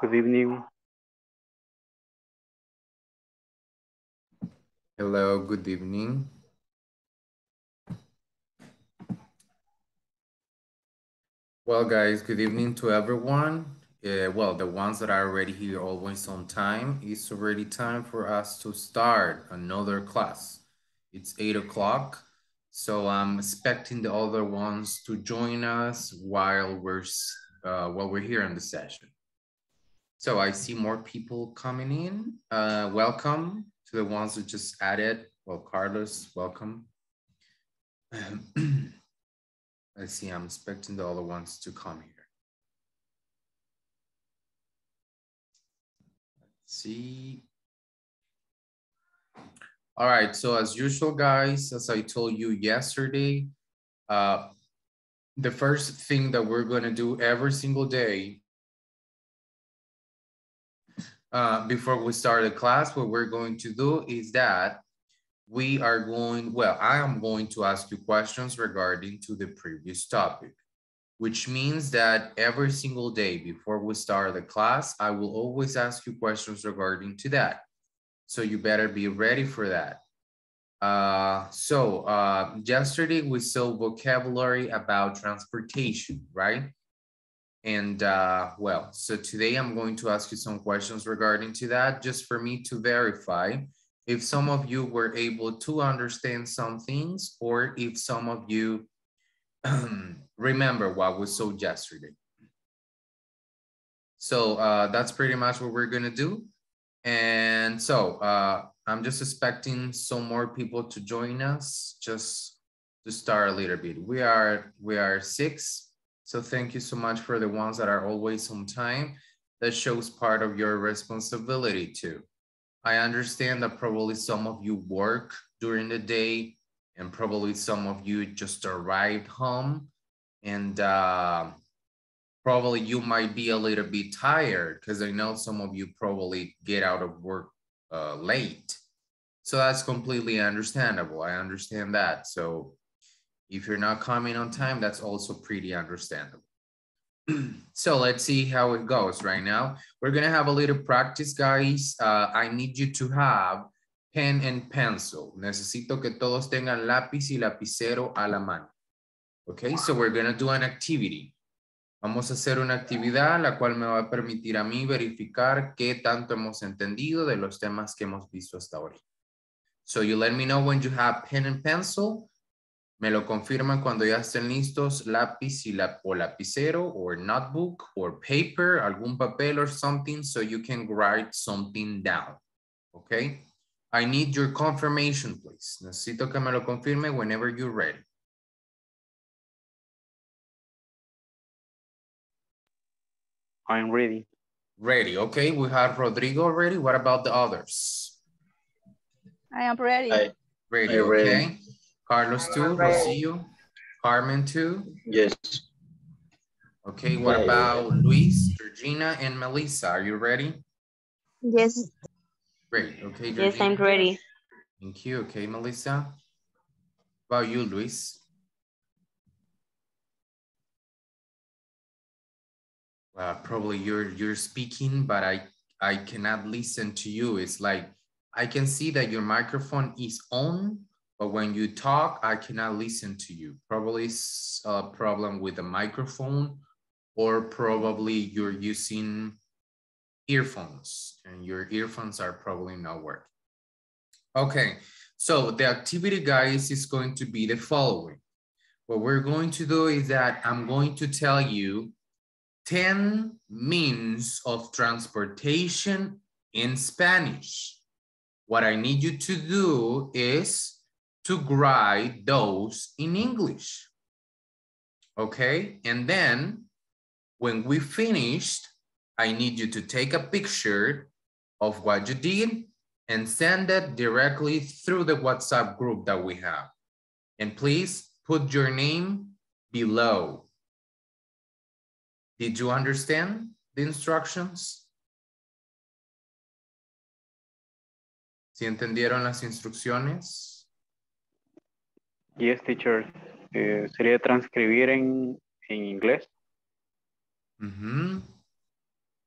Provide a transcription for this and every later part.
Good evening. Hello, good evening. Well, guys, good evening to everyone. Uh, well, the ones that are already here always on time, it's already time for us to start another class. It's eight o'clock, so I'm expecting the other ones to join us while we're, uh, while we're here in the session. So I see more people coming in. Uh, welcome to the ones who just added. Well, Carlos, welcome. I see, I'm expecting the other ones to come here. Let's see. All right, so as usual, guys, as I told you yesterday, uh, the first thing that we're gonna do every single day uh, before we start the class, what we're going to do is that we are going, well, I am going to ask you questions regarding to the previous topic, which means that every single day before we start the class, I will always ask you questions regarding to that. So you better be ready for that. Uh, so uh, yesterday we saw vocabulary about transportation, right? And uh, well, so today I'm going to ask you some questions regarding to that, just for me to verify if some of you were able to understand some things or if some of you remember what we saw yesterday. So uh, that's pretty much what we're gonna do. And so uh, I'm just expecting some more people to join us just to start a little bit. We are, we are six. So thank you so much for the ones that are always on time. That shows part of your responsibility too. I understand that probably some of you work during the day and probably some of you just arrived home and uh, probably you might be a little bit tired because I know some of you probably get out of work uh, late. So that's completely understandable. I understand that. So if you're not coming on time, that's also pretty understandable. so let's see how it goes right now. We're gonna have a little practice, guys. Uh, I need you to have pen and pencil. Necesito que todos tengan lápiz y lapicero a la mano. Okay, so we're gonna do an activity. Vamos a hacer una actividad la cual me va a permitir a mí verificar qué tanto hemos entendido de los temas que hemos visto hasta ahora. So you let me know when you have pen and pencil. Me lo confirman cuando ya estén listos lápiz y la, o lapicero or notebook or paper, algún papel or something so you can write something down. Okay? I need your confirmation, please. Necesito que me lo confirme whenever you're ready. I'm ready. Ready, okay. We have Rodrigo ready. What about the others? I am ready. I, Ready, I ready. Okay. Carlos too, Rocio, Carmen too. yes, Okay, what Yeah. about Luis, Georgina, and Melissa? Are you ready? Yes. Great, okay. Yes, I'm ready. Thank you, okay, Melissa. How about you, Luis? Well, probably you're you're speaking, but I I cannot listen to you. It's like I can see that your microphone is on, but when you talk, I cannot listen to you. Probably a problem with the microphone, or probably you're using earphones, and your earphones are probably not working. Okay, so the activity, guys, is going to be the following. What we're going to do is that I'm going to tell you 10 means of transportation in Spanish. What I need you to do is to write those in English. Okay, and then when we finished, I need you to take a picture of what you did and send it directly through the WhatsApp group that we have. And please put your name below. Did you understand the instructions? ¿Sí entendieron las instrucciones? Yes, teacher. Eh, sería transcribir en, en inglés. Ujú.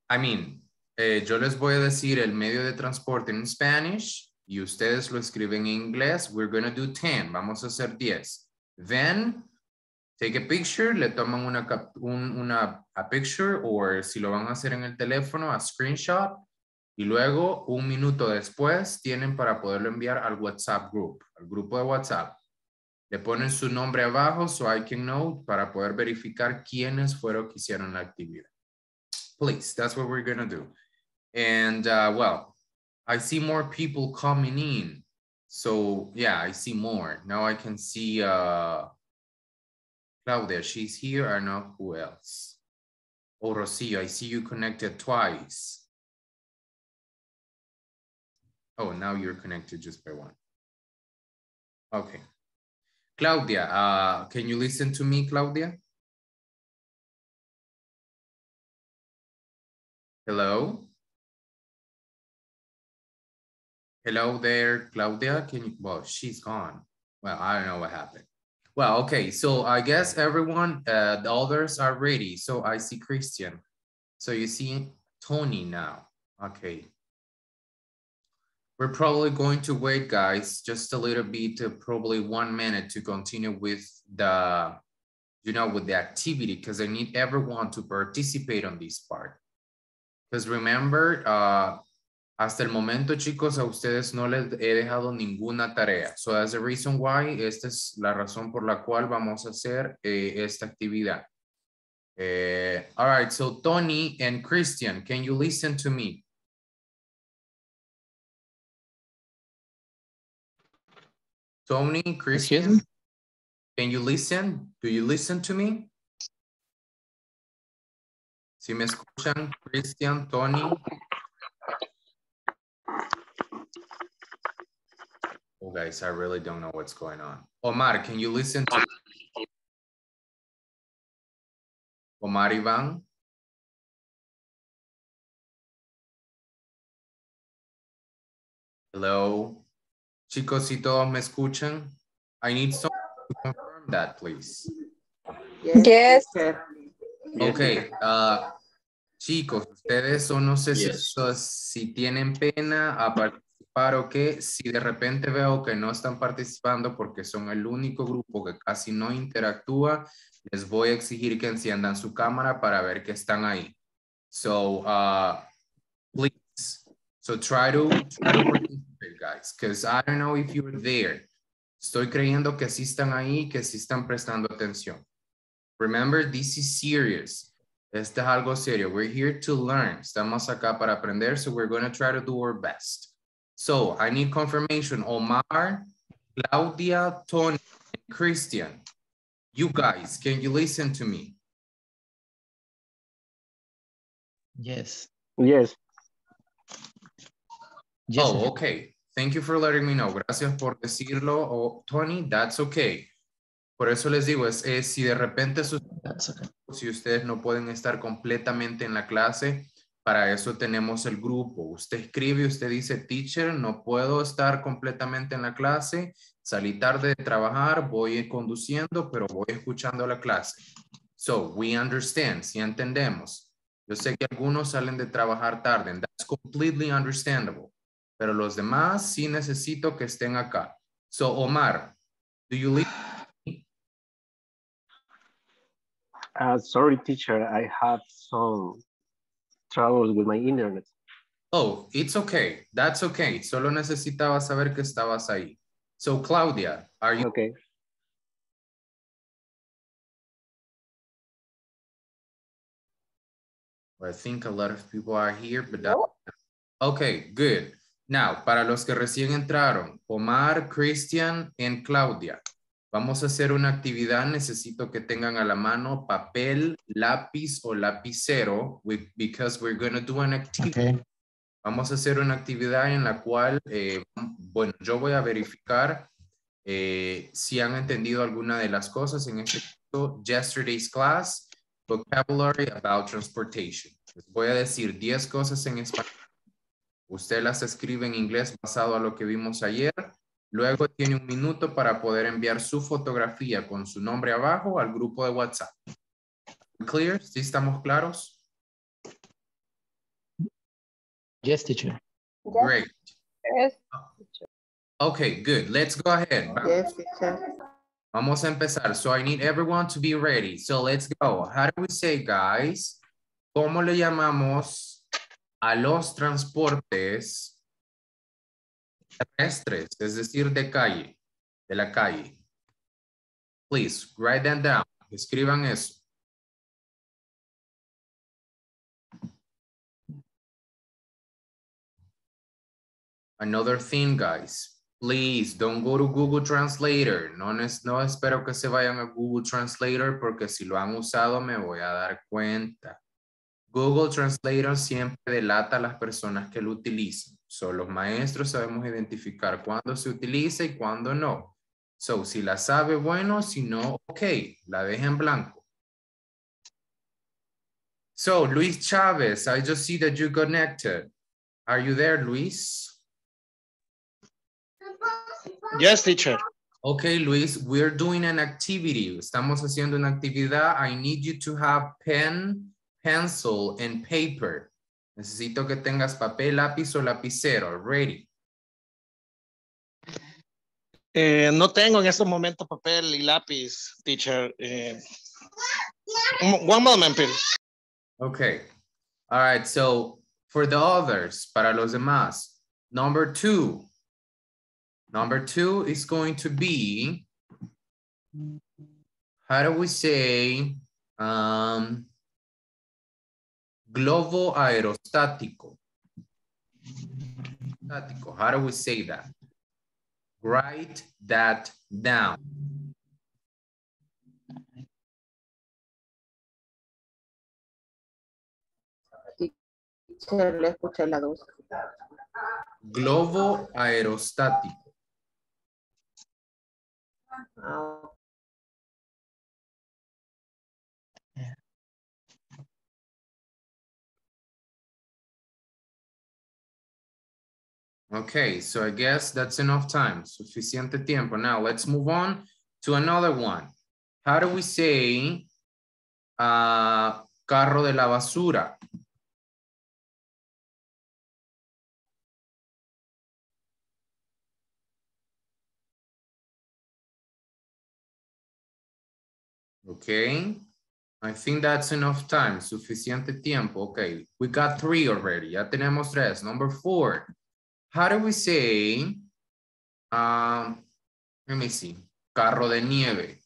I mean, eh, yo les voy a decir el medio de transporte en Spanish y ustedes lo escriben en inglés. We're going to do 10. Vamos a hacer 10. Then, take a picture, le toman una, una a picture o si lo van a hacer en el teléfono, a screenshot. Y luego, un minuto después, tienen para poderlo enviar al WhatsApp group, al grupo de WhatsApp. Le ponen su nombre abajo so I can know para poder verificar quiénes fueron que hicieron la actividad. Please, that's what we're gonna do. And uh, well, I see more people coming in. So yeah, I see more. Now I can see uh, Claudia, she's here. I know who else. Oh, Rocio, I see you connected twice. Oh, now you're connected just by one. Okay. Claudia, uh, can you listen to me, Claudia? Hello? Hello there, Claudia. Can you, well, she's gone. Well, I don't know what happened. Well, okay, so I guess everyone, uh, the others are ready. So I see Christian. So you see Tony now. Okay. We're probably going to wait, guys, just a little bit, uh, probably one minute to continue with the, you know, with the activity, because I need everyone to participate on this part. Because remember, uh, hasta el momento, chicos, a ustedes no les he dejado ninguna tarea. So that's the reason why, esta es la razón por la cual vamos a hacer eh, esta actividad. Eh, all right, so Tony and Christian, can you listen to me? Tony, Christian, can you listen? Do you listen to me? Si me escuchan, Christian, Tony. Oh, guys, I really don't know what's going on. Omar, can you listen to me? Omar Iván? Hello. Chicos, si todos me escuchan, I need someone to confirm that, please. Yes. Ok, ah, chicos, ustedes o no sé si, Yes. si tienen pena a participar o qué, si de repente veo que no están participando porque son el único grupo que casi no interactúa, les voy a exigir que enciendan su cámara para ver que están ahí. So, uh, please, so try to, try to participate, guys, because I don't know if you're there. Estoy creyendo que sí están ahí, que sí están prestando atención. Remember, this is serious. Este es algo serio. We're here to learn. Estamos acá para aprender, so we're going to try to do our best. So, I need confirmation. Omar, Claudia, Tony, and Christian. You guys, can you listen to me? Yes. Yes. Yes. Oh, okay. Thank you for letting me know. Gracias por decirlo. Oh, Tony, that's okay. Por eso les digo, es, es si de repente sus That's okay. si ustedes no pueden estar completamente en la clase, para eso tenemos el grupo. Usted escribe, usted dice, teacher, no puedo estar completamente en la clase, salí tarde de trabajar, voy conduciendo, pero voy escuchando la clase. So, we understand, si entendemos. Yo sé que algunos salen de trabajar tarde, and that's completely understandable. Pero los demás sí necesito que estén acá. So, Omar, do you leave? Uh, sorry, teacher. I have some troubles with my internet. Oh, it's okay. That's okay. Solo necesitaba saber que estabas ahí. So, Claudia, are you Okay. I think a lot of people are here, but that... Okay, good. Now, para los que recién entraron, Omar, Christian, and Claudia, vamos a hacer una actividad. Necesito que tengan a la mano papel, lápiz o lapicero, we- because we're going to do an activity. Okay. Vamos a hacer una actividad en la cual, eh, bueno, yo voy a verificar eh, si han entendido alguna de las cosas en este caso, yesterday's class, vocabulary about transportation. Les voy a decir 10 cosas en español. Usted las escribe en inglés basado a lo que vimos ayer. Luego tiene un minuto para poder enviar su fotografía con su nombre abajo al grupo de WhatsApp. Clear? ¿Sí estamos claros? Yes, teacher. Great. Yes. Okay, good. Let's go ahead. Yes, teacher. Vamos a empezar. So I need everyone to be ready. So let's go. How do we say, guys? ¿Cómo le llamamos a los transportes terrestres? Es decir, de calle, de la calle. Please, write them down. Escriban eso. Another thing, guys. Please don't go to Google Translator. No, no espero que se vayan a Google Translator porque si lo han usado me voy a dar cuenta. Google Translator siempre delata a las personas que lo utilizan. So, los maestros sabemos identificar cuándo se utiliza y cuándo no. So, si la sabe, bueno, si no, ok, la deja en blanco. So, Luis Chavez, I just see that you connected. Are you there, Luis? Yes, teacher. Okay, Luis, we're doing an activity. Estamos haciendo una actividad. I need you to have pen, pencil, and paper. Necesito que tengas papel, lápiz o lapicero. Ready. Eh, no tengo en estos momentos papel y lápiz, teacher. Eh, one moment, please. Okay. All right, so for the others, para los demás, number two. Number two is going to be, how do we say, um, globo aerostático? How do we say that? Write that down. Teacher, le escuché la dos. Globo aerostático. Ah, Okay, so I guess that's enough time, suficiente tiempo. Now let's move on to another one. How do we say uh, carro de la basura? Okay, I think that's enough time, suficiente tiempo. Okay, we got three already, ya tenemos tres. Number four, how do we say, um, let me see, carro de nieve?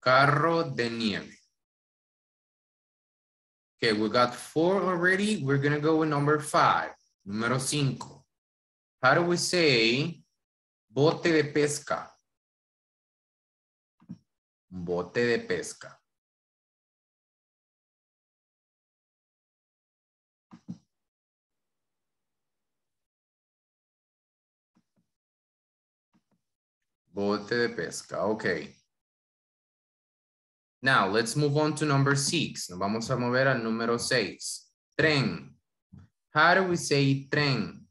Carro de nieve. Okay, we got four already. We're gonna go with number five, número cinco. How do we say bote de pesca? Bote de pesca. Bote de pesca, okay. Now, let's move on to number six. Nos vamos a mover al número seis. Tren. How do we say tren?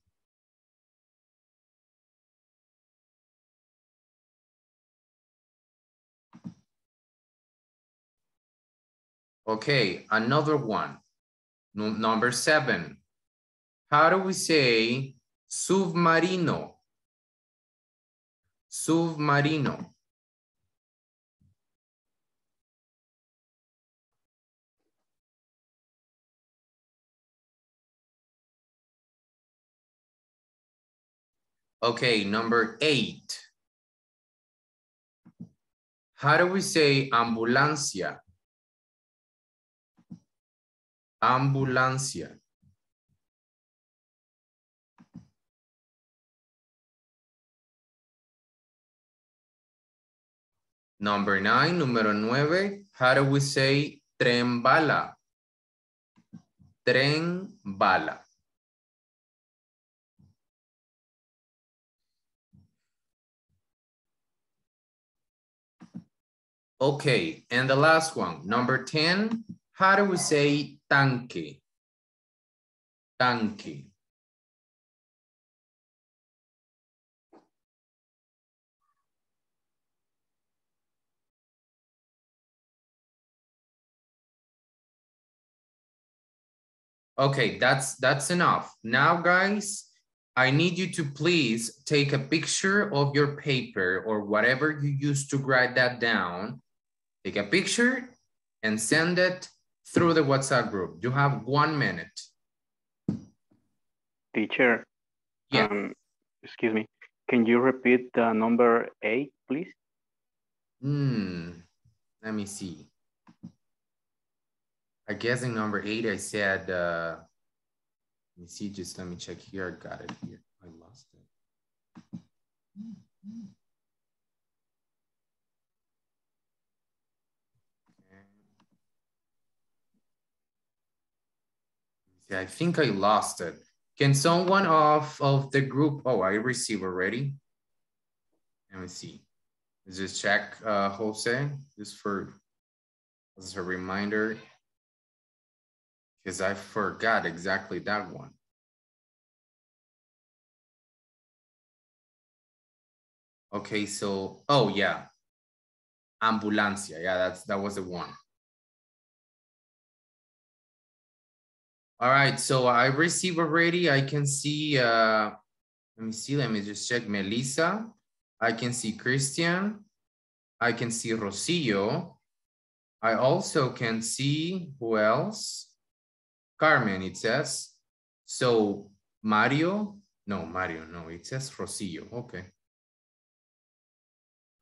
Okay, another one. Number seven. How do we say submarino? Submarino. Okay, number eight. How do we say ambulancia? Ambulancia. Number nine, número nueve. How do we say tren bala? Tren bala. Okay, and the last one, number 10, how do we say tanque? Tanque. Okay, that's that's enough. Now, guys, I need you to please take a picture of your paper or whatever you use to write that down. Take a picture and send it through the WhatsApp group. You have one minute. Teacher, Yeah. um, excuse me. Can you repeat the number eight, please? Hmm, let me see. I guess in number eight, I said, uh, let me see, just let me check here. I got it here. I lost it. Yeah, I think I lost it. Can someone off of the group, oh, I received already. Let me see. Just check, uh, Jose, just for, as a reminder. Because I forgot exactly that one. Okay, so, oh yeah. Ambulancia, yeah, that's, that was the one. All right, so I received already, I can see, uh, let me see, let me just check Melissa. I can see Christian. I can see Rosillo. I also can see, who else? Carmen, it says. So Mario, no, Mario, no, it says Rosillo, okay.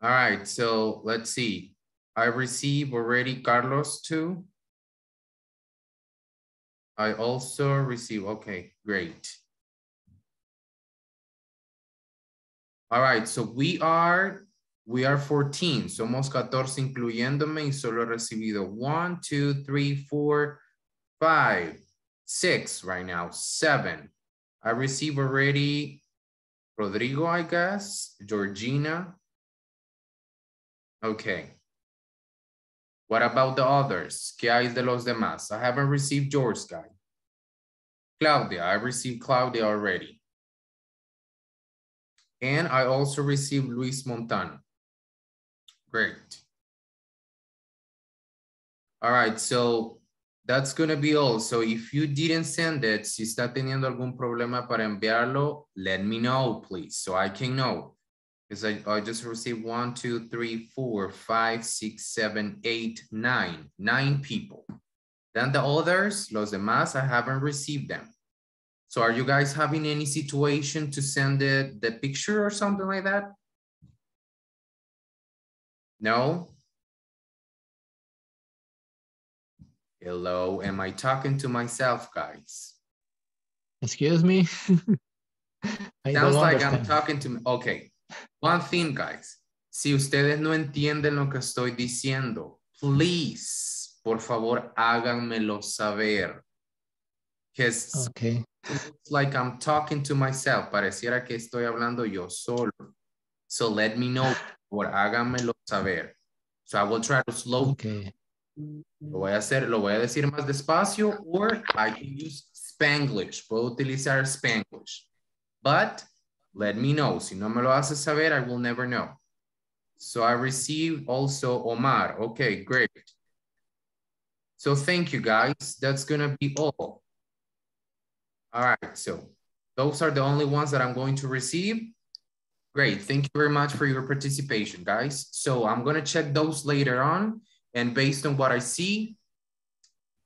All right, so let's see. I received already Carlos too. I also receive, okay, great. All right, so we are, we are 14, somos 14 incluyéndome y solo he recibido one, two, three, four, five, six right now, seven. I receive already Rodrigo, I guess, Georgina. Okay. What about the others? ¿Qué hay de los demás? I haven't received George guy. Claudia, I received Claudia already. And I also received Luis Montano. Great. All right, so that's gonna be all. So if you didn't send it, si está teniendo algún problema para enviarlo, let me know, please, so I can know. Because I, I just received one, two, three, four, five, six, seven, eight, nine, nine people. Then the others, los demás, I haven't received them. So are you guys having any situation to send it, the picture or something like that? No? Hello, am I talking to myself, guys? Excuse me. I Sounds like I'm talking to me. Okay. One thing, guys. Si ustedes no entienden lo que estoy diciendo, please, por favor, háganmelo saber. Because Okay. it's like I'm talking to myself. Pareciera que estoy hablando yo solo. So let me know, por háganmelo saber. So I will try to slow Okay. Lo voy a hacer, lo voy a decir más despacio or I can use Spanglish. Puedo utilizar Spanglish. But let me know. Si no me lo haces saber, I will never know. So I received also Omar. Okay, great. So thank you guys. That's gonna be all. All right, so those are the only ones that I'm going to receive. Great, thank you very much for your participation, guys. So I'm gonna check those later on. And based on what I see,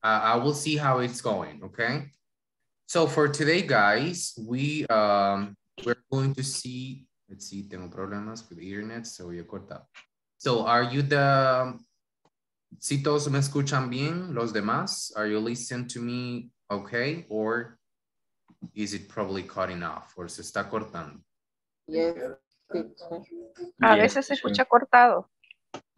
uh, I will see how it's going, okay? So for today, guys, we, um, we're going to see, let's see, tengo problemas with the internet, so voy a cortar. So are you the, si todos me escuchan bien, los demás, are you listening to me okay? Or is it probably cutting off or se está cortando? Yes. A veces se escucha cortado.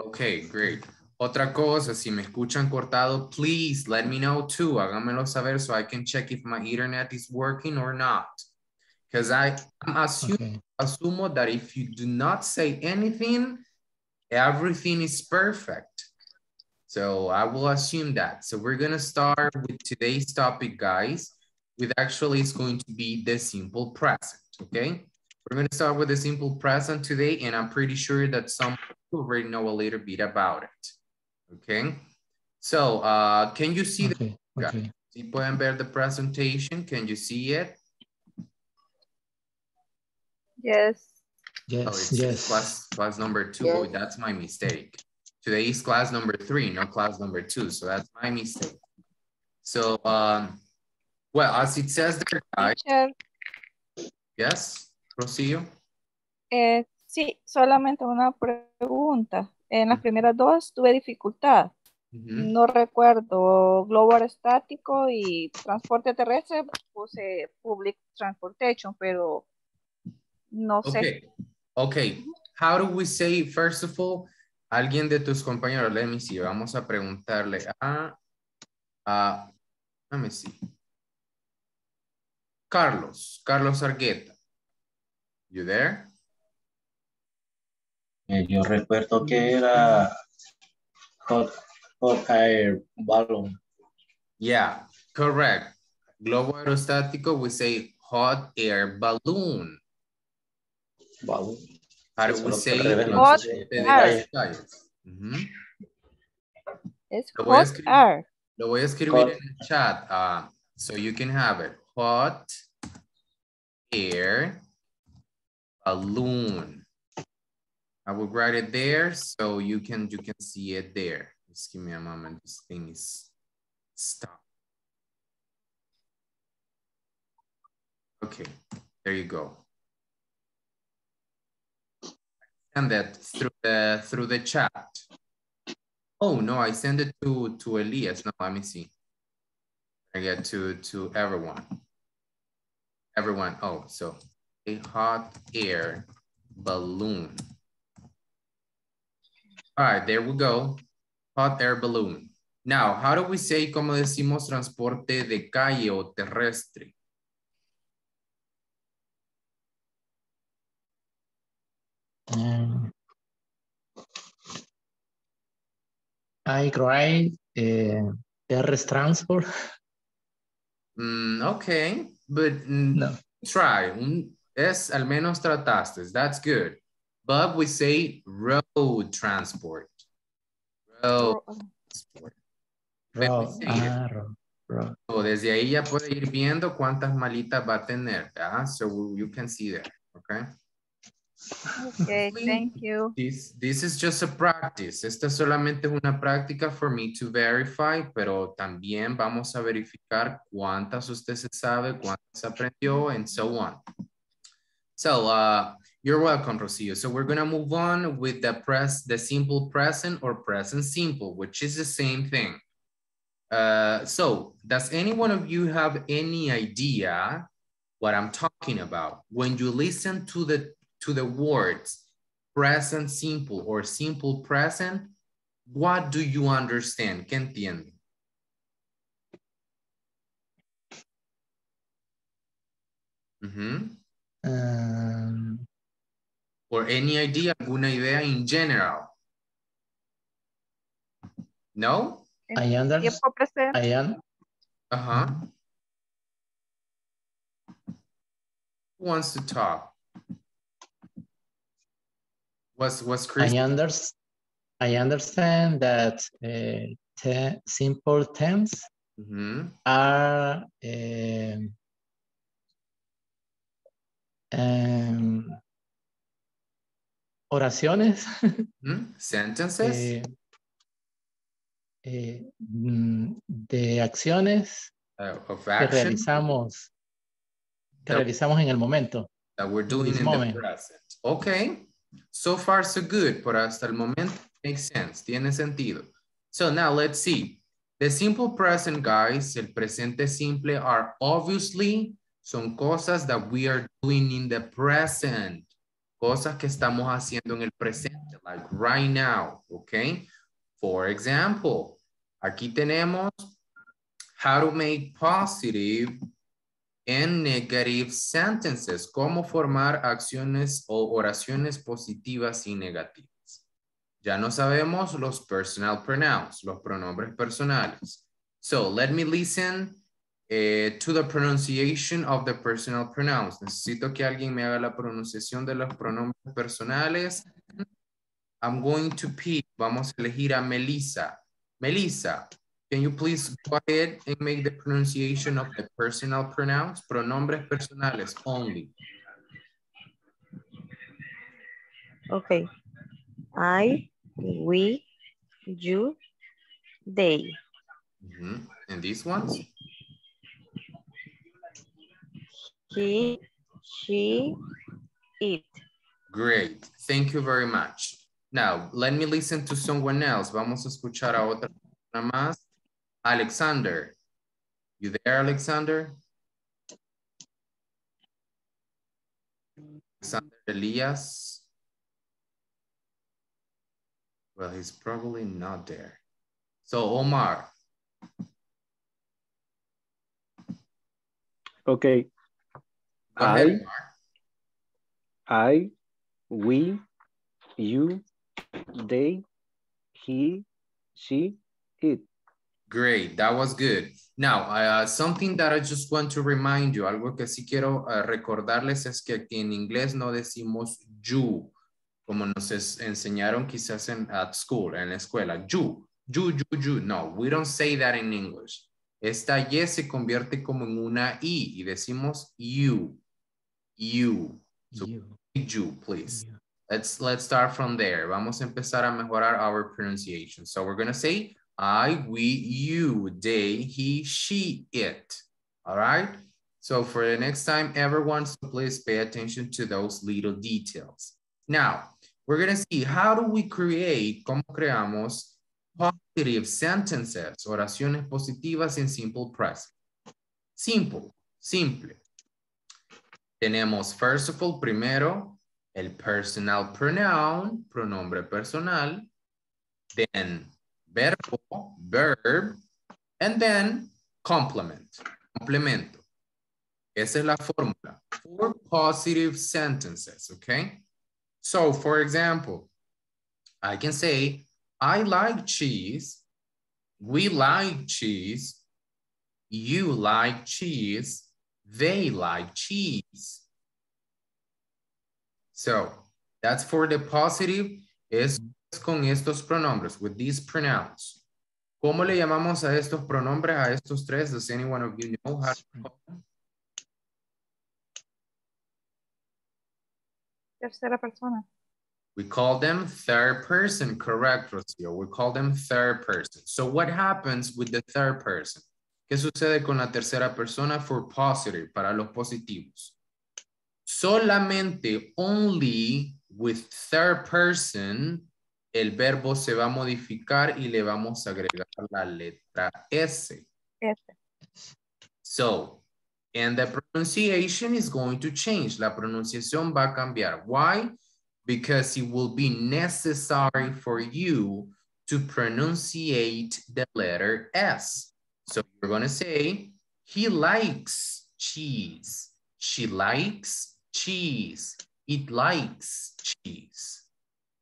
Okay, great. Otra cosa, si me escuchan cortado, please let me know too. Háganmelo saber so I can check if my internet is working or not. Because I assume, Okay. that if you do not say anything, everything is perfect. So I will assume that. So we're gonna start with today's topic, guys. With actually it's going to be the simple present, okay? We're gonna start with the simple present today, and I'm pretty sure that some already know a little bit about it, okay? So uh, can you see the Okay. Okay. ¿Sí pueden ver the presentation? Can you see it? Yes. Oh, Yes, it's yes. class, class number two. Yes. Oh, that's my mistake. Today is class number three, not class number two. So that's my mistake. So, um, well, as it says there, guys, yes, Rocio? eh, sí, solamente una pregunta. En las primeras dos tuve dificultad. No recuerdo globo aerostático y transporte terrestre, puse public transportation, pero no sé. Okay, okay. How do we say, first of all, alguien de tus compañeros, let me see, vamos a preguntarle a, a, let me see. Carlos, Carlos Argueta. You there? Eh, yo recuerdo que era hot, hot air balloon. Yeah, correct. Globo aerostático, we say hot air balloon. balloon. How do we say? Hot air. calles? Ujú. Es Lo voy a hot escribir. air. Lo voy a escribir Hot. en el chat, ah, so you can have it. Hot air balloon. I will write it there so you can you can see it there. Just give me a moment. This thing is stop. Okay, there you go. Send that through the through the chat. Oh no, I send it to to Elias. No, let me see. I get to to everyone. Everyone. Oh, so a hot air balloon. All right, there we go. Hot air balloon. Now, how do we say como decimos transporte de calle o terrestre? Um, I ride uh, terrestre transport. Mm, okay, but mm, No. try. Es al menos trataste. That's good. But we say road transport. Road transport. Let me Ro- see it. ah, ro- ro- So, desde ahí ya puede ir viendo cuántas malitas va a tener. ¿verdad? So you can see that. Okay. Okay, thank you. This, this is just a practice. Esta solamente es una práctica for me to verify, pero también vamos a verificar cuántas usted se sabe, cuántas aprendió, and so on. So, uh, you're welcome, Rocio. So we're gonna move on with the press, the simple present or present simple, which is the same thing. Uh, so, does any one of you have any idea what I'm talking about? When you listen to the to the words present simple or simple present, what do you understand? ¿Qué entienden? Mhm. um, Or any idea, alguna idea in general? No? I understand. I am. Uh-huh. Who wants to talk? What's, what's Chris? I understand. I understand that uh, te- simple tense Mhm. are um, um, oraciones Mhm. Sentences? eh, eh, mm, de acciones uh, of que realizamos que That- realizamos en el momento. that we're doing in the present. Okay, so far so good, pero hasta el momento makes sense, tiene sentido. So now let's see. The simple present, guys, el presente simple are obviously son cosas that we are doing in the present. Cosas que estamos haciendo en el presente, like right now, okay? For example, aquí tenemos how to make positive and negative sentences, cómo formar acciones o oraciones positivas y negativas. Ya no sabemos los personal pronouns, los pronombres personales. So let me listen eh, to the pronunciation of the personal pronouns. Necesito que alguien me haga la pronunciación de los pronombres personales. I'm going to pick, vamos a elegir a Melissa. Melissa, Can you please go ahead and make the pronunciation of the personal pronouns? Pronombres personales only. Okay. I, we, you, they. Mhm. And these ones? He, she, it. Great. Thank you very much. Now, let me listen to someone else. Vamos a escuchar a otra persona más. Alexander. You there, Alexander? Alexander Elias. Well, he's probably not there. So, Omar. Okay. I-. I, we, you, they, he, she, it. Great, that was good. Now, uh, something that I just want to remind you, algo que sí quiero uh, recordarles es que aquí en inglés no decimos you, como nos es- enseñaron quizás en at school, en la escuela. You, you, you, you. No, we don't say that in English. Esta y se convierte como en una i y decimos you, you. So, You, you, please. you. Let's let's start from there. Vamos a empezar a mejorar our pronunciation. So we're gonna say I, we, you, they, he, she, it. All right. So for the next time, everyone, so please pay attention to those little details. Now we're gonna see how do we create, cómo creamos positive sentences, oraciones positivas en simple present. Simple, simple. Tenemos first of all, primero, el personal pronoun, pronombre personal, then verbo, verb, and then complement, complemento. Esa es la fórmula for positive sentences, okay? So, for example, I can say, I like cheese, we like cheese, you like cheese, they like cheese. So that's for the positive, es con estos pronombres, with these pronouns. ¿Cómo le llamamos a estos pronombres, a estos tres? Does anyone of you know how to hmm. call them? Tercera persona. We call them third person, correct, Rocio? We call them third person. So what happens with the third person? ¿Qué sucede con la tercera persona for positive, para los positivos? Solamente, only with third person, el verbo se va a modificar y le vamos a agregar la letra S. S. So, and the pronunciation is going to change. La pronunciación va a cambiar. Why? Because it will be necessary for you to pronunciate the letter S. So you're going to say, he likes cheese. She likes cheese. It likes cheese.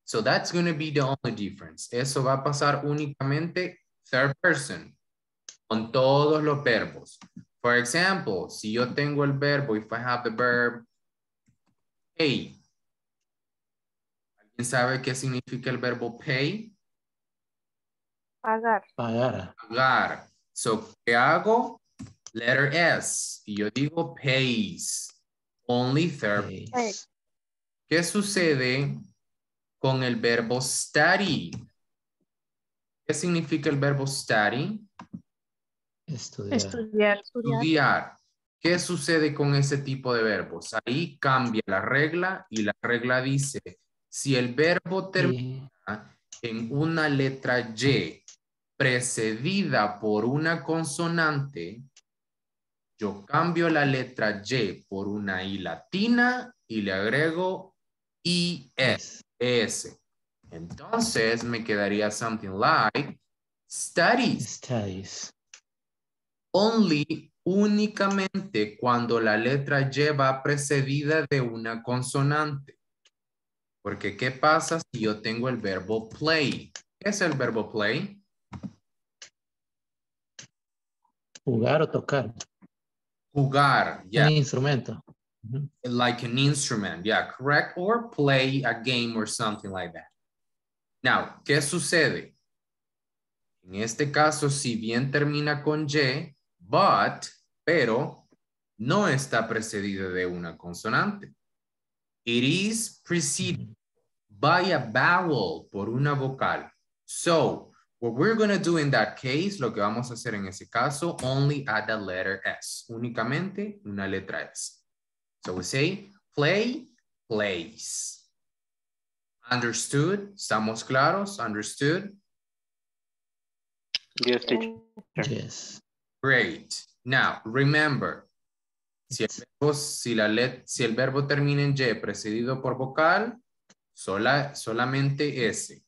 So that's going to be the only difference. Eso va a pasar únicamente third person con todos los verbos. For example, si yo tengo el verbo, if I have the verb pay. ¿Alguien sabe qué significa el verbo pay? Pagar. Pagar. Pagar. So, ¿qué hago? Letter S. Y yo digo pays. Only third. Place. ¿Qué sucede con el verbo study? ¿Qué significa el verbo study? Estudiar. Estudiar. Estudiar. Estudiar. ¿Qué sucede con ese tipo de verbos? Ahí cambia la regla y la regla dice, si el verbo termina en una letra Y precedida por una consonante, yo cambio la letra Y por una I latina y le agrego IS. es Entonces me quedaría something like studies. studies. only únicamente cuando la letra Y va precedida de una consonante. Porque ¿qué pasa si yo tengo el verbo play? ¿Qué es el verbo play? Jugar o tocar. Jugar, yeah, Un instrumento. Like an instrument, yeah, correct? Or play a game or something like that. Now, ¿qué sucede? En este caso, si bien termina con Y, but, pero, no está precedido de una consonante. It is preceded by a vowel, por una vocal. So, what we're going to do in that case, lo que vamos a hacer en ese caso, only add the letter S. Únicamente una letra S. So we say, play, plays. Understood? ¿Estamos claros? Understood? Yes, teacher. Yes. Great. Now, remember, si el verbo, si la let, si el verbo termina en Y precedido por vocal, sola, solamente S.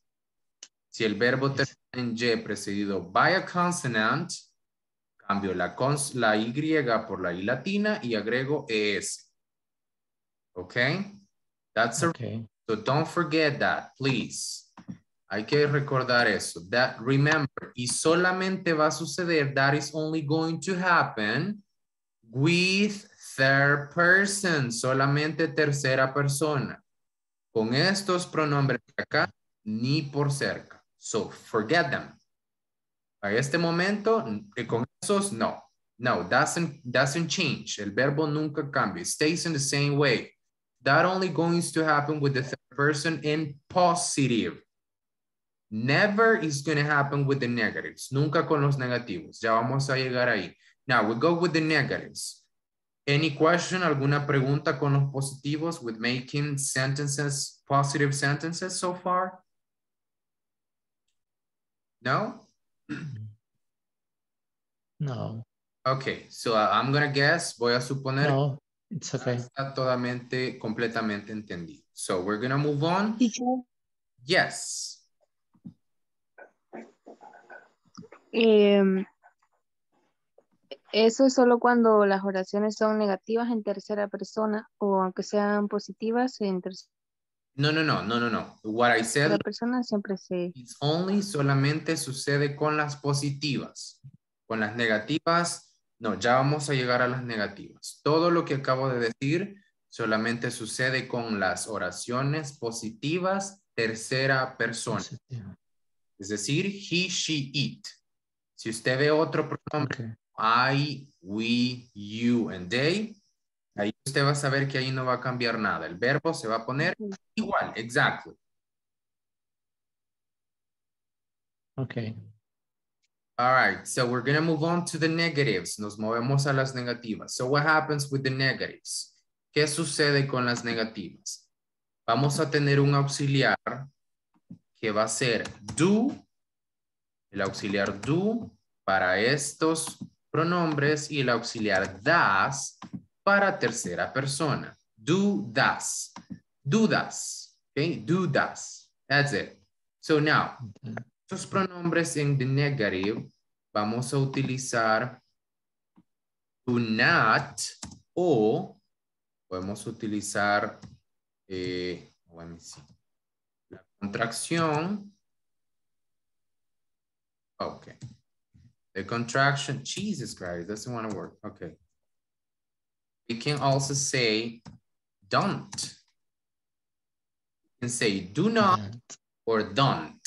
Si el verbo termina en Y precedido by a consonant, cambio la, cons, la Y por la I latina y agrego ES. Okay? That's a, Okay. so don't forget that, please. Hay que recordar eso. That remember, y solamente va a suceder, that is only going to happen with third person, solamente tercera persona. Con estos pronombres de acá, ni por cerca. So, forget them. A este momento, con esos, no. No, doesn't, doesn't change. El verbo nunca cambia. Stays in the same way. That only going to happen with the third person in positive. Never is going to happen with the negatives. Nunca con los negativos. Ya vamos a llegar ahí. Now, we go with the negatives. Any question, alguna pregunta con los positivos with making sentences, positive sentences so far? No? No, Okay, so uh, I'm gonna guess, voy a suponer no, it's okay. está totalmente, completamente entendido. So we're gonna move on. Teacher, Yes. Em, eso es solo cuando las oraciones son negativas en tercera persona o aunque sean positivas en tercera No, no, no, no, no, no. What I said persona siempre se... is only solamente sucede con las positivas. Con las negativas, no, ya vamos a llegar a las negativas. Todo lo que acabo de decir solamente sucede con las oraciones positivas tercera persona. Es decir, he, she, it. Si usted ve otro pronombre, Okay. I, we, you, and they, ahí usted va a saber que ahí no va a cambiar nada. El verbo se va a poner igual, exactly. Okay. All right, so we're gonna move on to the negatives. Nos movemos a las negativas. So what happens with the negatives? ¿Qué sucede con las negativas? Vamos a tener un auxiliar que va a ser do, el auxiliar do para estos pronombres y el auxiliar das para tercera persona. Do, das. Do, das. Okay, do, das. That's it. So now, estos pronombres en the negative vamos a utilizar do not o podemos utilizar eh, see, la contracción. Okay. The contraction, Jesus Christ, doesn't want to work. Okay. We can also say don't. You can say do not or don't.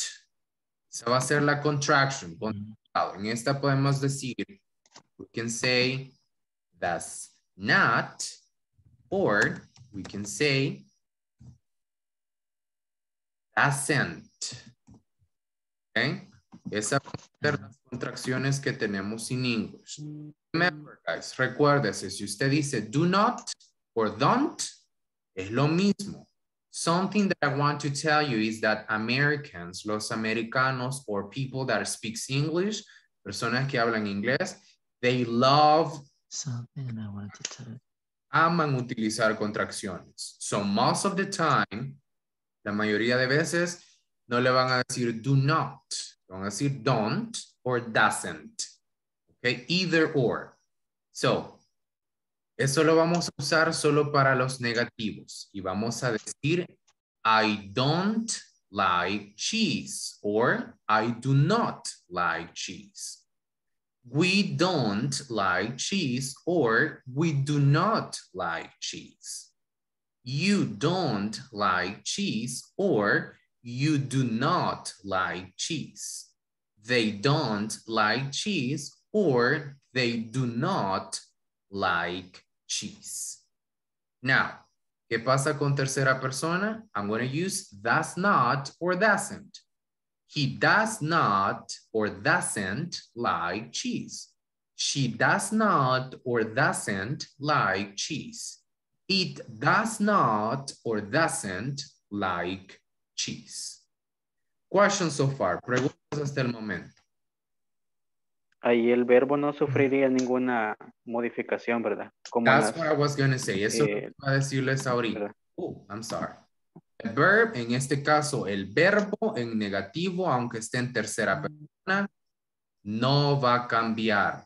Esa va a ser la contraction. Mm, cuidado. En esta podemos decir, we can say that's not, or we can say doesn't. Okay? Esas son las contracciones que tenemos en English. Remember, mm. guys, recuérdese, si usted dice do not or don't, es lo mismo. Something that I want to tell you is that Americans, los americanos, or people that speaks English, personas que hablan inglés, they love, Something I wanted to tell you. aman utilizar contracciones. So most of the time, la mayoría de veces, no le van a decir do not, van a decir don't or doesn't. Okay, either or. So, eso lo vamos a usar solo para los negativos y vamos a decir I don't like cheese or I do not like cheese. We don't like cheese or we do not like cheese. You don't like cheese or you do not like cheese. they don't like cheese or they do not like cheese. Now, ¿qué pasa con tercera persona? I'm going to use does not or doesn't. He does not or doesn't like cheese. She does not or doesn't like cheese. It does not or doesn't like cheese. Questions so far. Preguntas hasta el momento. Ahí el verbo no sufriría ninguna modificación, ¿verdad? Como That's las- what I was going to say. Eso eh, iba a decirles ahorita. Oh, I'm sorry. El verb, en este caso, el verbo en negativo, aunque esté en tercera persona, no va a cambiar.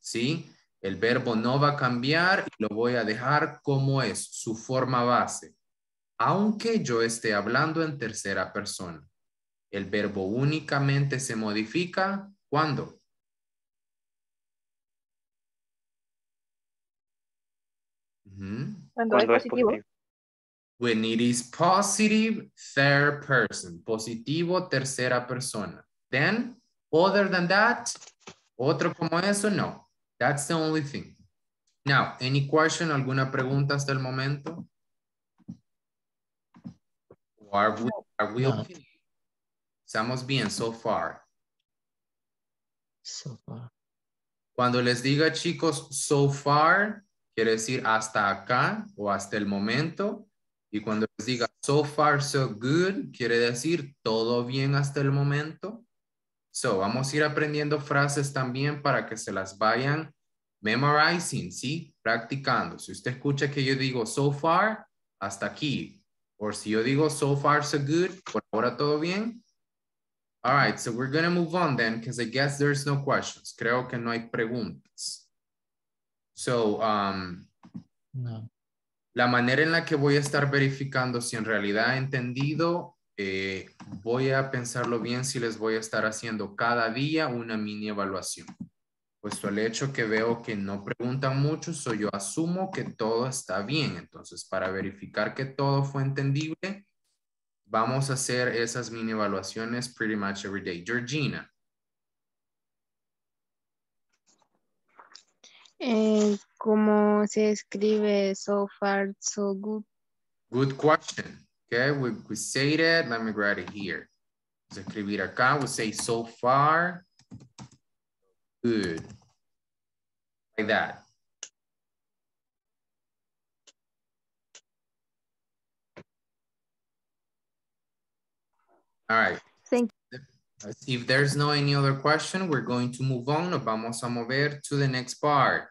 ¿Sí? El verbo no va a cambiar y lo voy a dejar como es, su forma base. Aunque yo esté hablando en tercera persona. El verbo únicamente se modifica ¿cuándo? Cuando, es Cuando es positivo. positivo. When it is positive, third person. Positivo, tercera persona. Then, other than that, otro como eso, no. That's the only thing. Now, any question, alguna pregunta hasta el momento? Are we, are we No. okay? Estamos bien so far. So far. Cuando les diga, chicos, so far, quiere decir hasta acá o hasta el momento. Y cuando les diga so far, so good, quiere decir todo bien hasta el momento. So, vamos a ir aprendiendo frases también para que se las vayan memorizing, ¿sí? Practicando. Si usted escucha que yo digo so far, hasta aquí. O si yo digo so far, so good, por ahora todo bien. All right, so we're gonna move on then, because I guess there's no questions. Creo que no hay preguntas. So, um, No. la manera en la que voy a estar verificando si en realidad he entendido, eh, voy a pensarlo bien si les voy a estar haciendo cada día una mini evaluación. Puesto el hecho que veo que no preguntan mucho, so yo asumo que todo está bien. Entonces, para verificar que todo fue entendible, vamos a hacer esas mini evaluaciones pretty much every day. Georgina, Eh, ¿Cómo se escribe so far, so good? good question. Okay, we, we say that. Let me write it here. Escribir acá. We say so far, good. Like that. All right. Thank If there's no any other question, we're going to move on. Vamos a mover to the next part.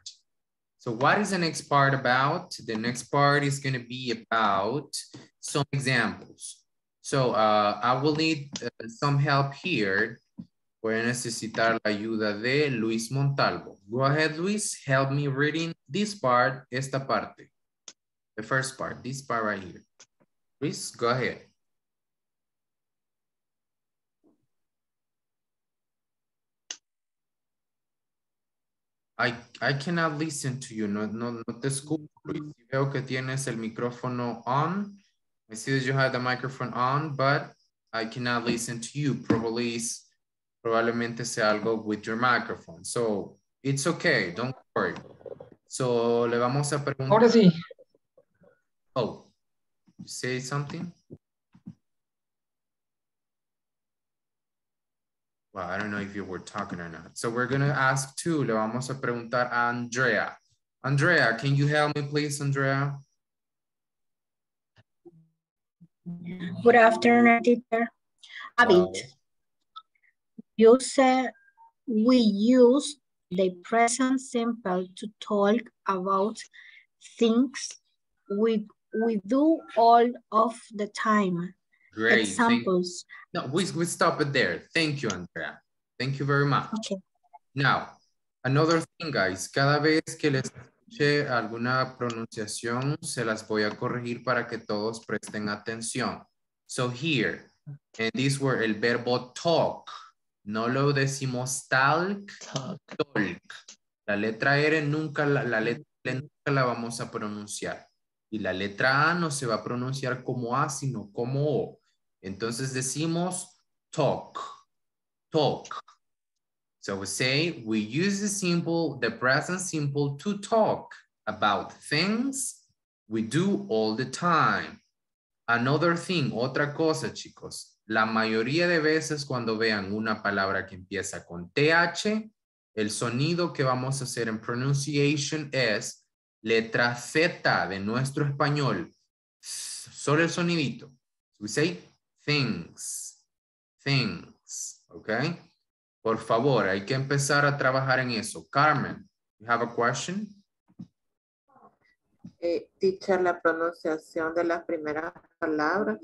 So what is the next part about? The next part is going to be about some examples. So uh, I will need uh, some help here. Voy a necesitar la ayuda de Luis Montalvo. Go ahead, Luis. Help me reading this part, esta parte. The first part, this part right here. Luis, go ahead. I, I cannot listen to you. No, no, no te escucho, Luis. Veo que tienes el micrófono on. I see that you have the microphone on, but I cannot listen to you. Probably is, probablemente sea algo with your microphone. So it's okay, don't worry. So le vamos a preguntar. Ahora sí. Oh, you say something? Well, I don't know if you were talking or not. So we're gonna ask two. Le vamos a preguntar a Andrea. Andrea, can you help me please, Andrea? Good afternoon, teacher. Habit. You said we use the present simple to talk about things we we do all of the time. Great. thank-. No, we, we stop it there. Thank you, Andrea. Thank you very much. Okay. Now, another thing, guys. Cada vez que les escuche alguna pronunciación, se las voy a corregir para que todos presten atención. So here, and this word, el verbo talk. No lo decimos talk, Talk. talk. La letra R nunca la, la letra L nunca la vamos a pronunciar. Y la letra A no se va a pronunciar como A, sino como O. Entonces decimos talk, talk. So we say we use the simple, the present simple to talk about things we do all the time. Another thing, otra cosa, chicos. La mayoría de veces cuando vean una palabra que empieza con TH, el sonido que vamos a hacer en pronunciation es letra Z de nuestro español. Solo el sonidito. We say things, things, okay? Por favor, hay que empezar a trabajar en eso. Carmen, you have a question? Eh, teacher, la pronunciación de las primeras palabras.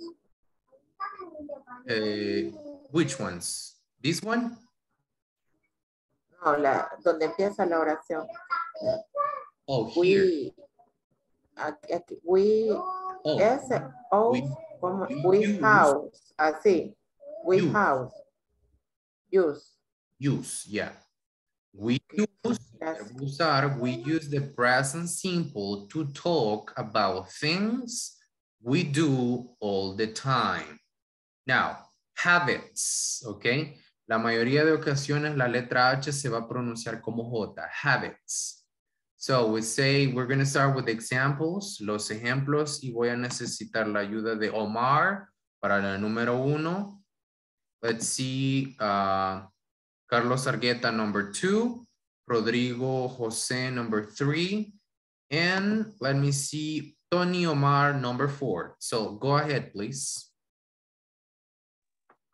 Eh, which ones? This one? No, la, donde empieza la oración. Oh, here. We, aquí, aquí, we, Oh, ese, oh, we- como, we we use- house, así, we Use. house, use, use, yeah. We use, usar, we use the present simple to talk about things we do all the time. Now, habits, okay? La mayoría de ocasiones la letra H se va a pronunciar como J, habits. So we say, we're going to start with examples, los ejemplos, y voy a necesitar la ayuda de Omar para la número uno. Let's see, uh, Carlos Argueta, number two, Rodrigo Jose, number three, and let me see, Tony Omar, number four. So go ahead, please.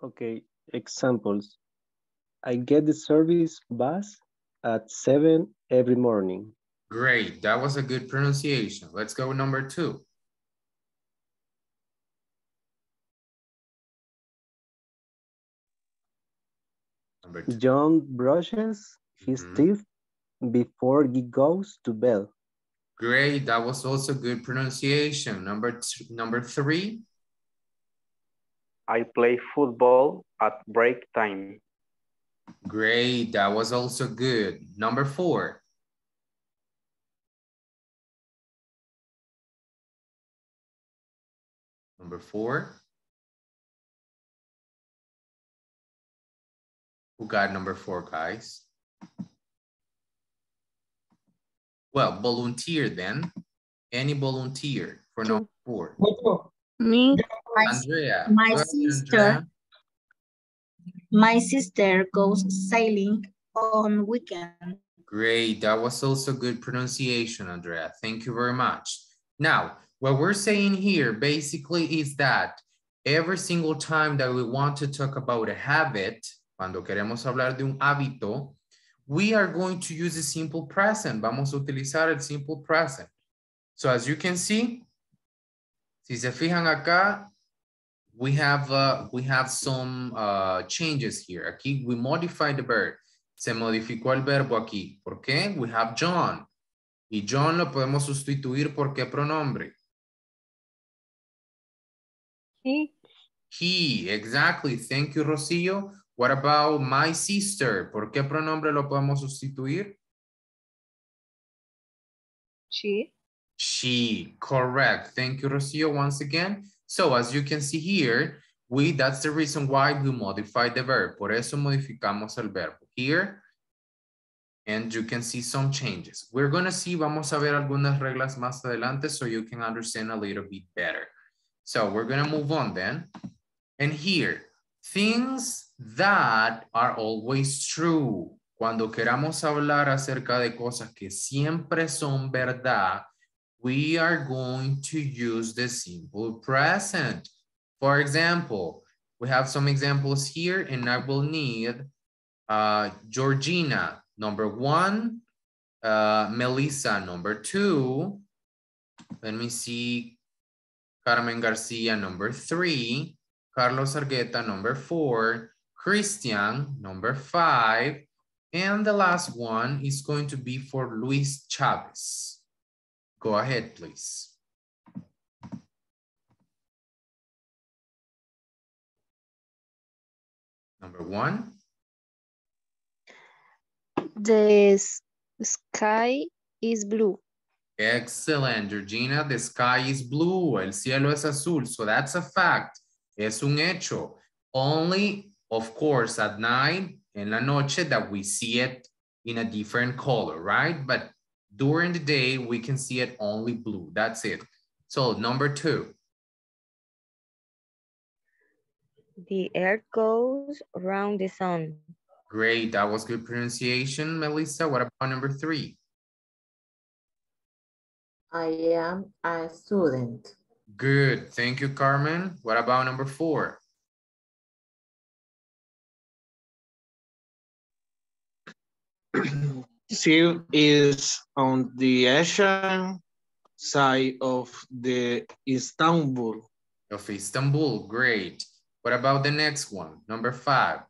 Okay, examples. I get the service bus at seven every morning. Great, that was a good pronunciation. Let's go with number two. Number two. John brushes his Mhm. teeth before he goes to bed. Great, that was also good pronunciation. Number two, number three. I play football at break time. Great, that was also good. Number four. Number four. Who got number four, guys? Well, volunteer then. Any volunteer for number four? Me, My, Andrea. my go sister. Andrea. my sister goes sailing on weekend. Great, that was also good pronunciation, Andrea. Thank you very much. Now, what we're saying here basically is that every single time that we want to talk about a habit, cuando queremos hablar de un hábito, we are going to use the simple present. Vamos a utilizar el simple present. So as you can see, si se fijan acá, we have uh, we have some uh, changes here. Aquí we modify the verb. Se modificó el verbo aquí. ¿Por qué? We have John. Y John lo podemos sustituir por qué pronombre? He, He, exactly. Thank you, Rosillo. What about my sister? ¿Por qué pronombre lo podemos sustituir? she, She, correct. Thank you, Rocio, once again. So as you can see here, we, that's the reason why we modify the verb. Por eso modificamos el verbo here. And you can see some changes. We're gonna see, vamos a ver algunas reglas más adelante so you can understand a little bit better. So we're gonna move on then. And here, things that are always true. Cuando queramos hablar acerca de cosas que siempre son verdad, we are going to use the simple present. For example, we have some examples here and I will need uh, Georgina, number one, uh, Melissa, number two. Let me see, Carmen Garcia, number three, Carlos Argueta, number four, Christian, number five, and the last one is going to be for Luis Chavez. Go ahead, please. Number one, the sky is blue. Excellent, Georgina. The sky is blue, el cielo es azul. So that's a fact. Es un hecho. Only, of course, at night, en la noche that we see it in a different color, right? But during the day, we can see it only blue. That's it. So number two. The earth goes around the sun. Great, that was good pronunciation, Melissa. What about number three? I am a student. Good, thank you, Carmen. What about number four? She is on the Asian side of the Istanbul. Of Istanbul, great. What about the next one, number five?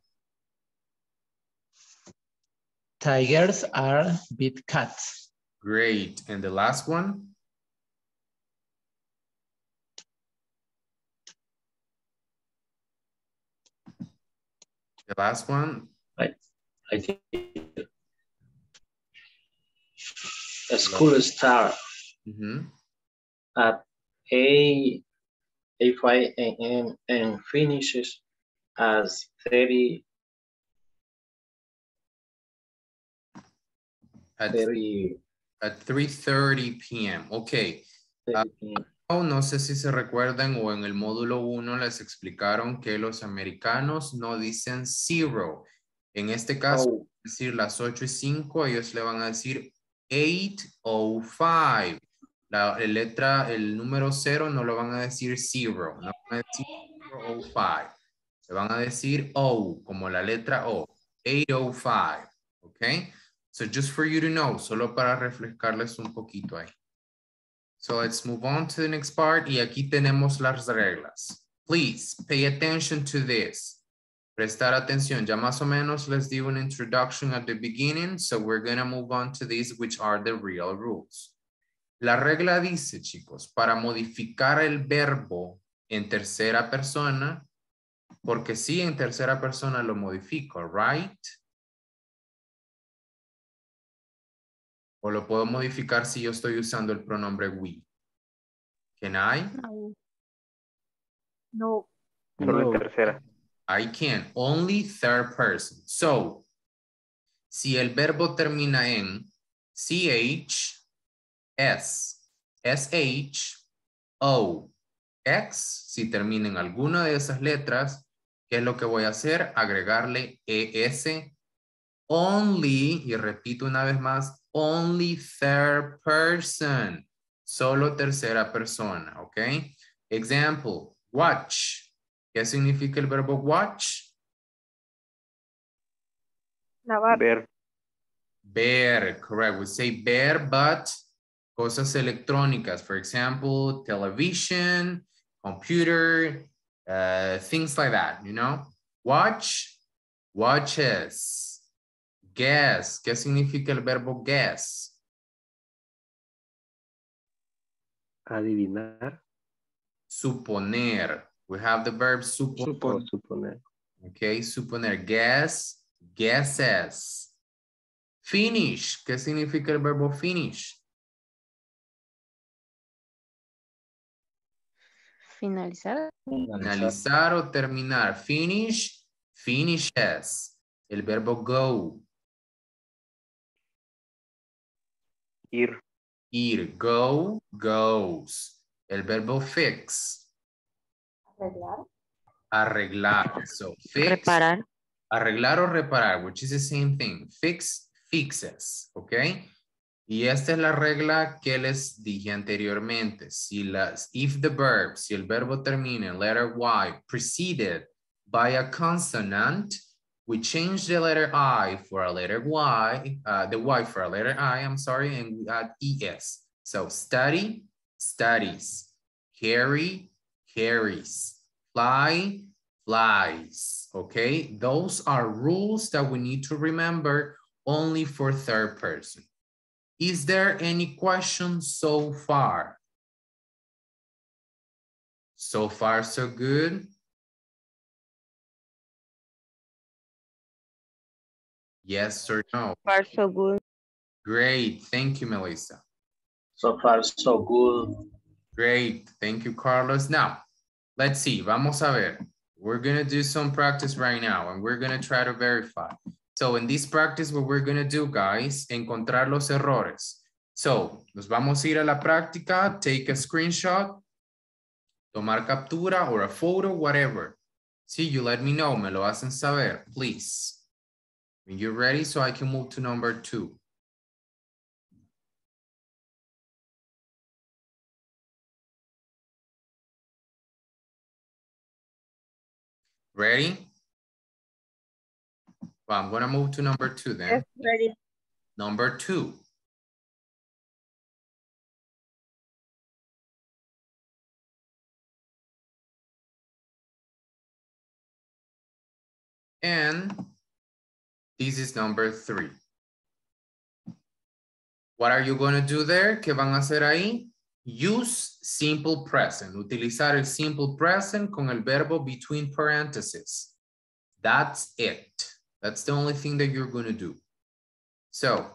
Tigers are big cats. Great, and the last one? The last one? I, I think a school start Mhm. at 8, 8 5 a.m. and finishes as 30, At, 30, at 3.30 p.m. Ok. 30 p.m. oh, no sé si se recuerdan o en el módulo 1 les explicaron que los americanos no dicen zero. En este caso, Oh. es decir, las 8 y 5, ellos le van a decir 805. La el letra, el número 0 no lo van a decir zero, no van a decir 005. Le van a decir O, como la letra O. 805, ¿ok? So just for you to know, solo para refrescarles un poquito ahí. So let's move on to the next part. Y aquí tenemos las reglas. Please pay attention to this. Prestar atención. Ya más o menos les di una introduction at the beginning. So we're going to move on to these, which are the real rules. La regla dice, chicos, para modificar el verbo en tercera persona, porque sí, en tercera persona lo modifico, right? O lo puedo modificar si yo estoy usando el pronombre we. Can I? No. No. Solo No. en tercera. I can. Only third person. So, si el verbo termina en CH, S, SH, O, X, si termina en alguna de esas letras, ¿qué es lo que voy a hacer? Agregarle ES only, y repito una vez más, only third person, solo tercera persona, ¿ok? Example, watch. ¿Qué significa el verbo watch? Lavar. Ver. Ver, correct. We say ver, but cosas electrónicas. For example, television, computer, uh, things like that, you know? Watch, watches. Guess. ¿Qué significa el verbo guess? Adivinar Suponer. We have the verb suponer. Okay, suponer. Guess, guesses. Finish. ¿Qué significa el verbo finish? Finalizar. Finalizar o terminar. Finish, finishes. El verbo go. Ir. Ir. Go, goes. El verbo fix. Arreglar. Arreglar. So, fix. Reparar. Arreglar o reparar, which is the same thing. Fix, fixes, ¿ok? Y esta es la regla que les dije anteriormente. Si las, if the verb, si el verbo termina en letter Y preceded by a consonant, we change the letter I for a letter Y, uh, the Y for a letter I, I'm sorry, and we add ES. So study, studies. Carry, carries. Fly, flies, okay? Those are rules that we need to remember only for third person. Is there any questions so far? So far, so good? Yes or no? So Far so good. Great, thank you, Melissa. So far, so good. Great, thank you, Carlos. Now, let's see, vamos a ver. We're gonna do some practice right now and we're gonna try to verify. So in this practice, what we're gonna do, guys, encontrar los errores. So, nos vamos a ir a la práctica, take a screenshot, tomar captura or a photo, whatever. See, you let me know, me lo hacen saber, please. When you're ready, so I can move to number two. Ready? Well, I'm gonna move to number two then. Yes, ready. Number two. And this is number three. What are you going to do there? ¿Qué van a hacer ahí? Use simple present. Utilizar el simple present con el verbo between parentheses. That's it. That's the only thing that you're going to do. So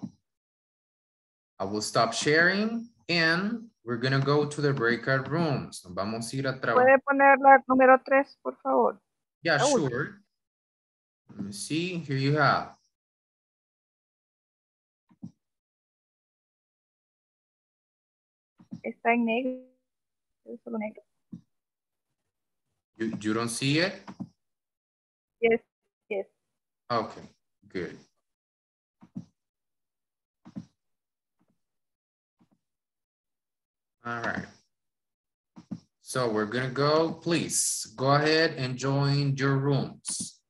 I will stop sharing and we're going to go to the breakout rooms. Nos vamos a ir a trabajar. ¿Puede poner la número tres, por favor? Yeah, sure. Let me see. Here you have. Está en negro. Es solo negro. You, you don't see it? Yes, yes. Okay, good. All right. So we're gonna go, please, go ahead and join your rooms.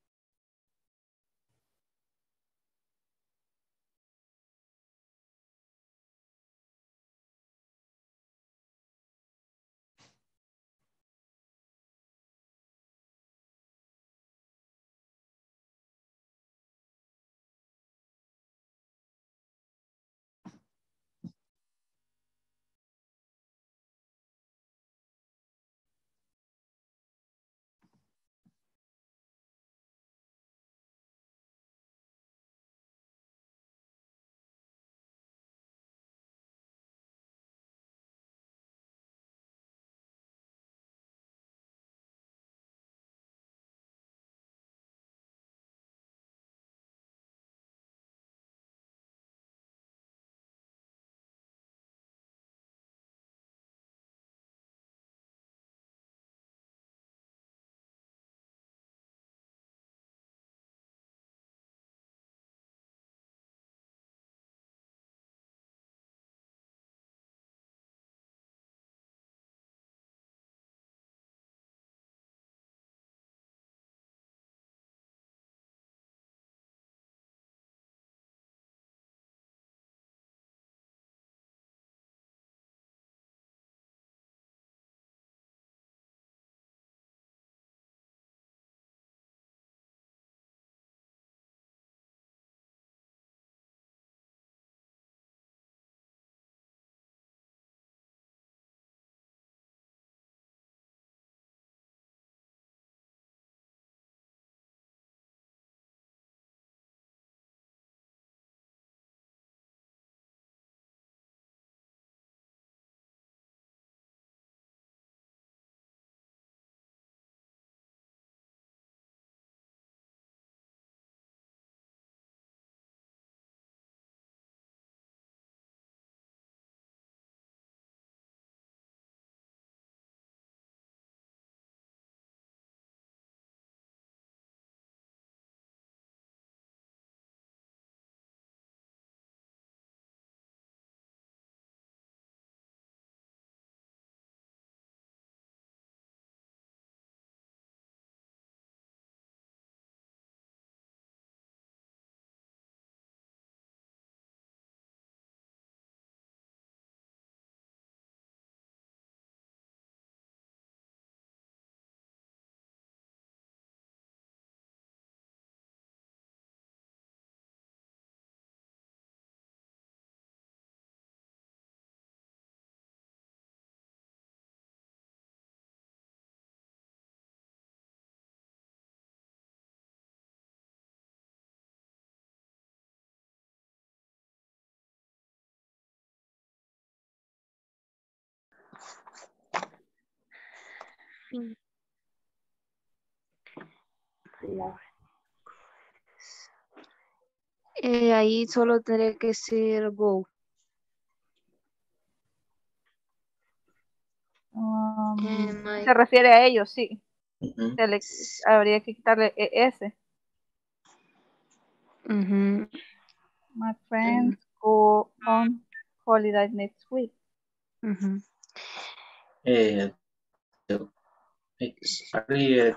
fin. Eh, ahí solo tendría que ser go. Um, se refiere a ellos, sí. Uh -huh. le, habría que quitarle ES. Uh -huh. My friends uh -huh. go on holiday next week. Eh, de-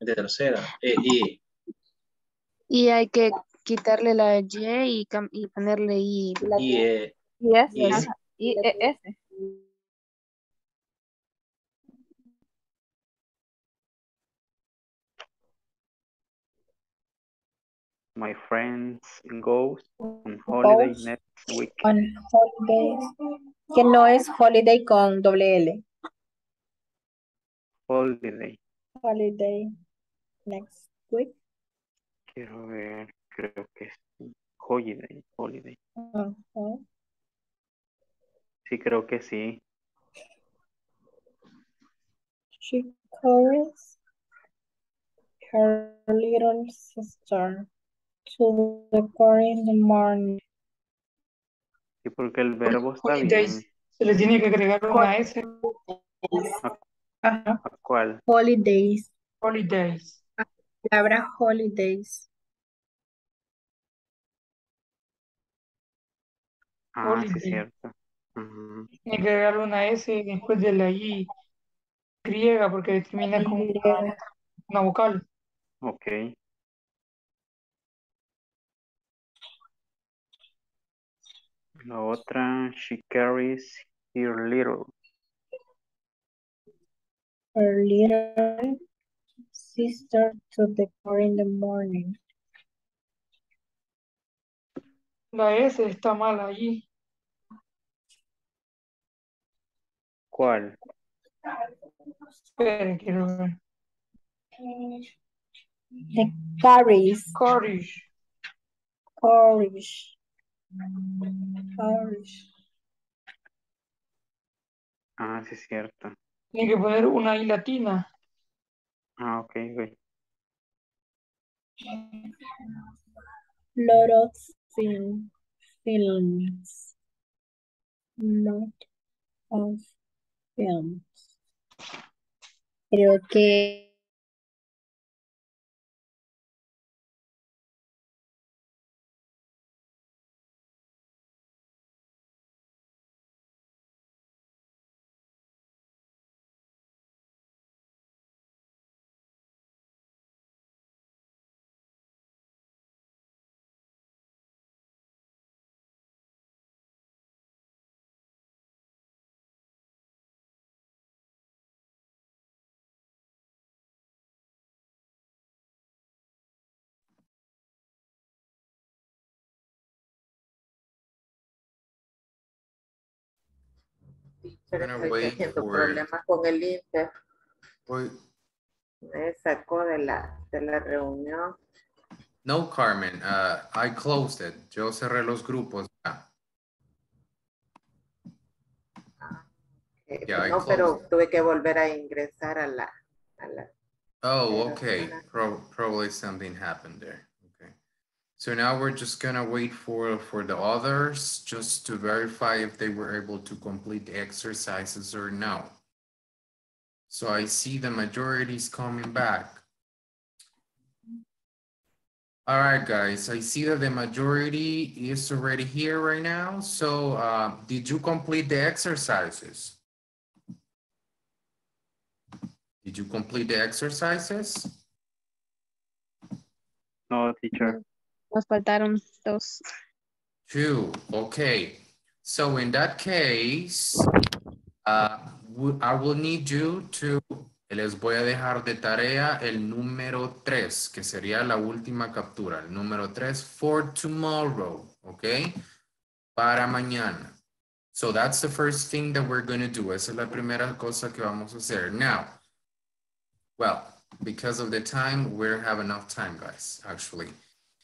de, tercera. Eh, y Y hay que quitarle la Y y, cam- y ponerle I. y eh, Y S, Y- ajá, y ES. My friends goes on holiday Goes next week. on holidays. Que no es holiday con doble L. Holiday. Holiday next week. Quiero ver, creo que sí. Holiday, holiday. Ujú. Sí, creo que sí. She carries her little sister to the car in the morning. Sí, porque el verbo está bien. Se le tiene que agregar una S. Ajá. ¿A cuál? Holidays. Holidays. Palabra holidays. Ah, sí, es Holiday. cierto. Ujú. Tiene que agregar una S después de la I griega porque termina con una, una vocal. Ok. La otra, she carries her little. Her little sister to the car in the morning. La S está mal allí. ¿Cuál? Esperen, quiero ver. The. Courage. Ah, sí, es cierto. Tiene que poner una I latina. Ah, ok, ok. Lot of film, films. Lot of films. Creo que Pero estoy teniendo problemas con el Inter. Wait, Me sacó de la, de la reunión. No, Carmen, uh, I closed it. Yo cerré los grupos. ya. Eh, Yeah, I no, closed pero it. tuve que volver a ingresar a la, a la Oh, okay. Pro- probably something happened there. So now we're just gonna wait for, for the others, just to verify if they were able to complete the exercises or no. So I see the majority is coming back. All right, guys, I see that the majority is already here right now. So uh, did you complete the exercises? Did you complete the exercises? No, teacher. Nos faltaron dos. Two, okay. So in that case, uh, I will need you to, les voy a dejar de tarea el número tres, que sería la última captura, el número tres for tomorrow, okay? Para mañana. So that's the first thing that we're going to do. Esa es la primera cosa que vamos a hacer. Now, well, because of the time, we have enough time, guys, actually.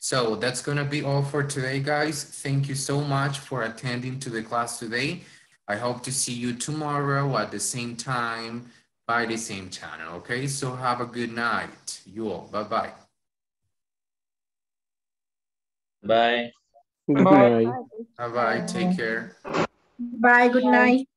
So that's gonna be all for today, guys. Thank you so much for attending to the class today. I hope to see you tomorrow at the same time by the same channel, okay? So have a good night, you all. Bye-bye. Bye. Good Bye. Bye bye. Take care. Bye, good night.